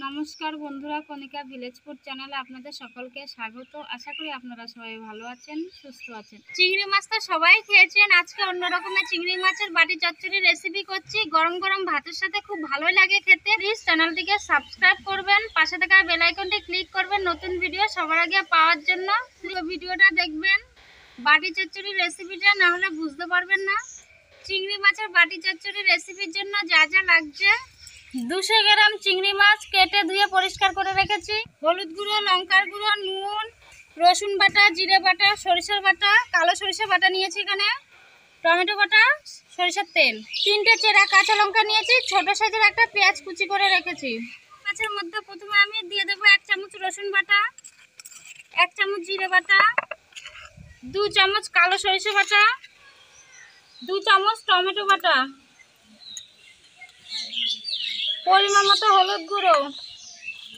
নমস্কার বন্ধুরা, কণিকা village food চ্যানেলে আপনাদের সকলকে স্বাগত। আশা করি আপনারা সবাই ভালো আছেন, সুস্থ আছেন। চিংড়ি মাছ তো সবাই খেয়েছেন, আজকে অন্য রকমের চিংড়ি মাছের বাটি চচ্চড়ি রেসিপি করছি। গরম গরম ভাতের সাথে খুব ভালোই লাগে খেতে। প্লিজ চ্যানেলটিকে সাবস্ক্রাইব করবেন, পাশে থাকা বেল আইকনটি ক্লিক করবেন, নতুন ভিডিও সবার আগে পাওয়ার জন্য। ভিডিওটা দেখবেন। বাটি চচ্চড়ি রেসিপিটা না হলে বুঝতে পারবেন না। চিংড়ি মাছের বাটি চচ্চড়ি রেসিপির জন্য যা যা লাগছে। দুশো গ্রাম চিংড়ি মাছ কেটে ধুয়ে পরিষ্কার করে রেখেছি। হলুদ গুঁড়ো, লঙ্কার গুঁড়ো, নুন, রসুন বাটা, জিরে বাটা, সরিষার বাটা, কালো সরিষা বাটা নিয়েছি এখানে, টমেটো বাটা, সরিষার তেল। তিনটে চেরা কাঁচা লঙ্কা নিয়েছি, ছোট সাইজের একটা পেঁয়াজ কুচি করে রেখেছি। মাছের মধ্যে প্রথমে আমি দিয়ে দেবো এক চামচ রসুন বাটা, এক চামচ জিরে বাটা, দু চামচ কালো সরিষা বাটা, দু চামচ টমেটো বাটা। পরিমাণ মতো হলুদ গুঁড়ো,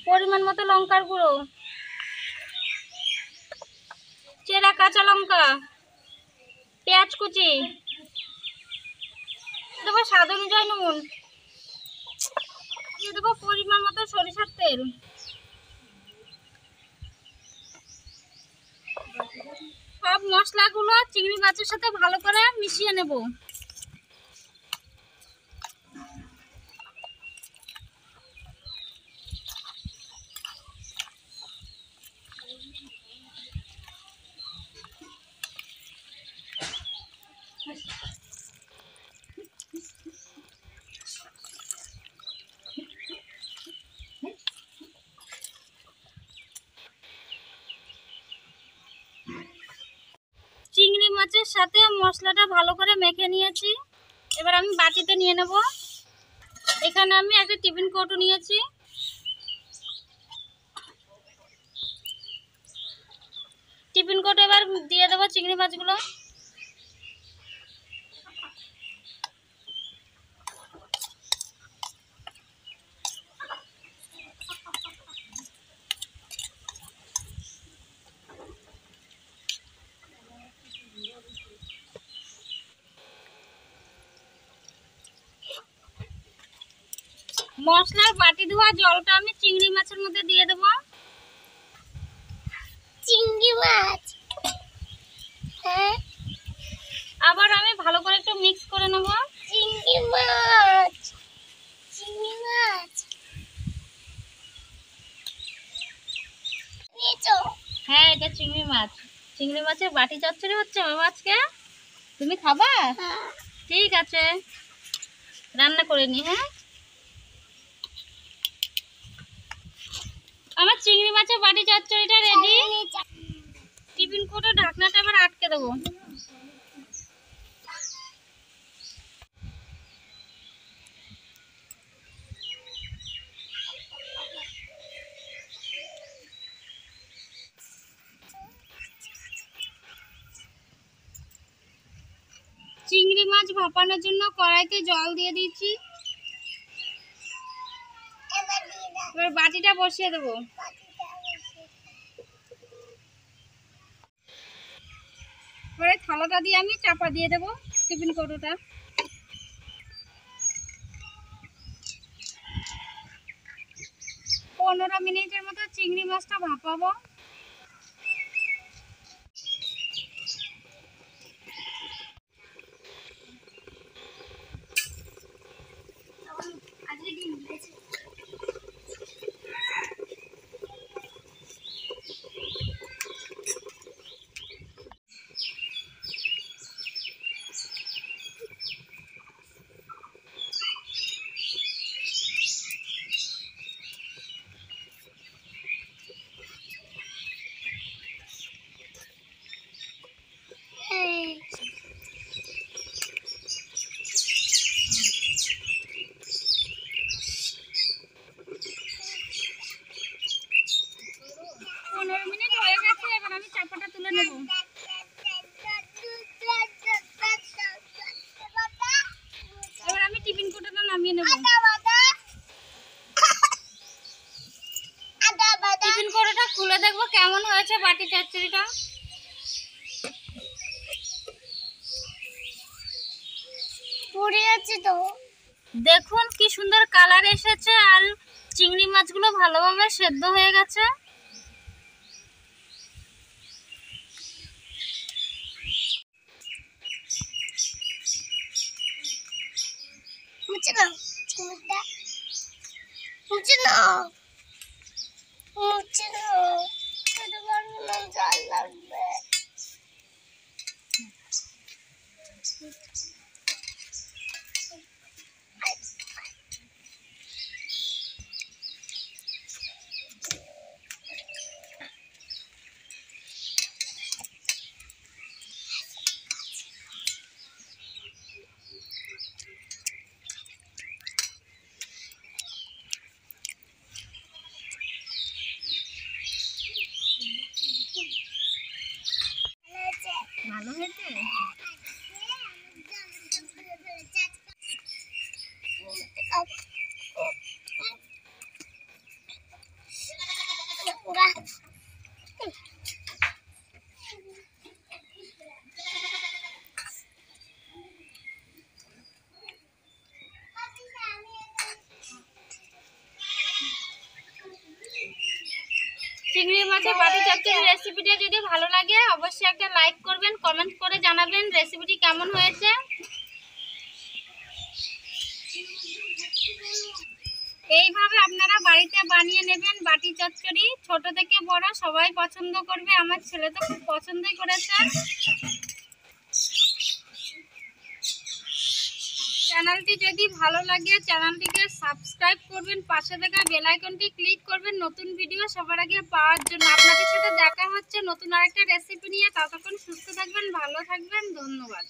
পরিমাণ মতো লঙ্কার গুঁড়ো, চেরা কাঁচা লঙ্কা, পেঁয়াজ কুচি দেবো স্বাদ অনুযায়ী নুন দেবো পরিমাণ মতো সরিষার তেল। সব মশলাগুলো চিংড়ি মাছের সাথে ভালো করে মিশিয়ে নেব চিংড়ি মাছের সাথে মশলাটা ভালো করে মেখে নিয়েছি। এবার আমি বাটিতে নিয়ে নেব। এখানে আমি একটা টিফিন কৌটো নিয়েছি। টিফিন কৌটো এবার দিয়ে দেবো চিংড়ি মাছগুলো। মশলার বাটি ধোয়া জলটা আমি চিংড়ি মাছের মধ্যে দিয়ে দেবো। চিংড়ি মাছ? হ্যাঁ? আবার আমি ভালো করে একটু মিক্স করে নেব। চিংড়ি মাছ? চিংড়ি মাছ? হ্যাঁ এটা চিংড়ি মাছ। চিংড়ি মাছের বাটি চচ্চড়ি হচ্ছে বাবা আজকে। তুমি খাবা? হ্যাঁ। ঠিক আছে। রান্না করে নি হ্যাঁ? আমার চিংড়ি মাছের বাটি চচ্চড়িটা রেডি টিফিন কোটো ঢাকনাটা আবার আটকে দেবো। চিংড়ি মাছ ভাপানোর জন্য কড়াইতে জল দিয়ে দিচ্ছি। এবার বাটিটা বসিয়ে দেবো। এবারে থালাটা দিয়ে আমি চাপা দিয়ে দেবো টিফিন কৌটোটা। পনেরো মিনিটের মতো চিংড়ি মাছটা ভাপাবো আজকে ডিম দিয়েছে হ্যাঁ পনেরো মিনিট হয়ে গেছে এবার আমি চাপাটা তুলে নেব এবার আমি টিফিন কৌটোটা নামিয়ে নেব টিফিন কৌটোটা খুলে দেখব কেমন হয়েছে বাটি চচ্চড়িটা। পুড়ে আছে তো। দেখুন কি সুন্দর কালার এসেছে আর চিংড়ি মাছগুলো ভালোভাবে সেদ্ধ হয়ে গেছে। মুছে নাও মুছে নাও মুছে নাও খেতে পারব না জল লাগবে চিংড়ি মাছের বাটি চচ্চড়ি রেসিপিটা যদি ভালো লাগে, অবশ্যই একটা লাইক করবেন কমেন্ট করে জানাবেন রেসিপিটি কেমন হয়েছে। এইভাবে আপনারা বাড়িতে বানিয়ে নেবেন বাটি চচ্চড়ি। ছোট থেকে বড়, সবাই পছন্দ করবে। আমার ছেলে তো খুব পছন্দই করেছে। চ্যানেলটি যদি ভালো লাগে, চ্যানেলটিকে সাবস্ক্রাইব করবেন। পাশে থাকা বেল আইকনটি ক্লিক করবেন। নতুন ভিডিও সবার আগে পাওয়ার জন্য আপনাদের সাথে দেখা হচ্ছে নতুন আরেকটা রেসিপি নিয়ে। ততক্ষণ সুস্থ থাকবেন, ভালো থাকবেন। ধন্যবাদ।